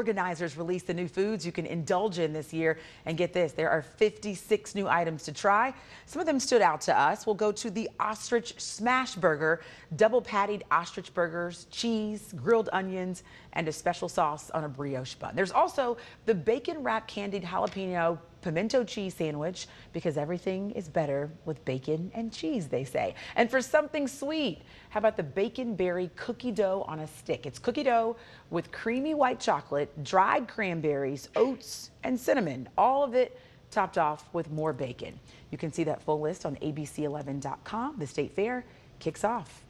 organizers released the new foods you can indulge in this year. And get this, there are 56 new items to try. Some of them stood out to us. We'll go to the Ostrich Smash Burger, double pattied ostrich burgers, cheese, grilled onions, and a special sauce on a brioche bun. There's also the bacon wrapped candied jalapeno pimento cheese sandwich because everything is better with bacon and cheese, they say. And for something sweet, how about the bacon berry cookie dough on a stick? It's cookie dough with creamy white chocolate, dried cranberries, oats, and cinnamon. All of it topped off with more bacon. You can see that full list on abc11.com. The State Fair kicks off